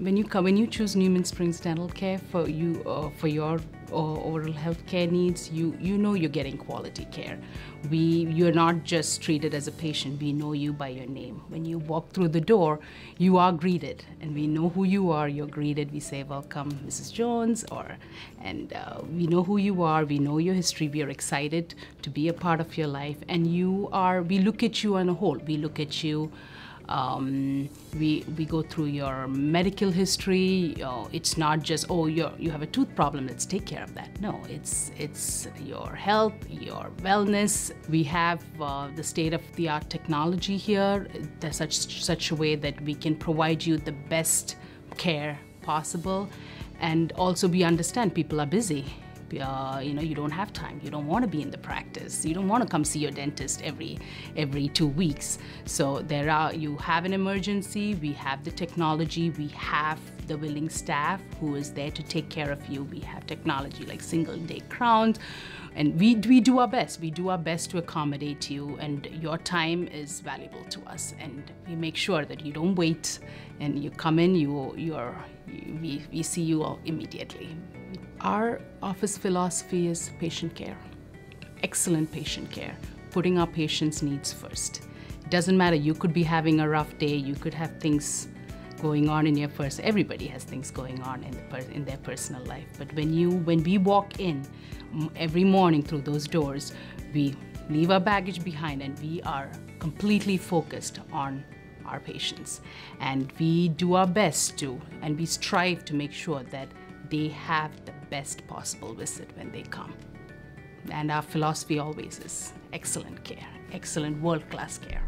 When you come, when you choose Newman Springs Dental Care for you uh, for your uh, oral health care needs, you you know you're getting quality care. We you're not just treated as a patient. We know you by your name. When you walk through the door, you are greeted, and we know who you are. You're greeted. We say, "Welcome, Mrs. Jones," or and uh, we know who you are. We know your history. We are excited to be a part of your life, and you are. We look at you on a whole. We look at you. Um, we we go through your medical history. Uh, it's not just oh you you have a tooth problem. Let's take care of that. No, it's it's your health, your wellness. We have uh, the state of the art technology here. There's such such a way that we can provide you the best care possible, and also we understand people are busy uh, you know you don't have time. You don't want to be in the practice. You don't want to come see your dentist every every two weeks. So there are you have an emergency we have the technology we have the willing staff who is there to take care of you. We have technology like single day crowns. And we, we do our best. We do our best to accommodate you and your time is valuable to us. And we make sure that you don't wait and you come in you you're we, we see you all immediately our office philosophy is patient care, excellent patient care, putting our patients' needs first. It doesn't matter, you could be having a rough day, you could have things going on in your first everybody has things going on in, the in their personal life. But when you when we walk in every morning through those doors we leave our baggage behind and we are completely focused on our patients. And we do our best to and we strive to make sure that they have the best possible visit when they come. And our philosophy always is excellent care, excellent world class care.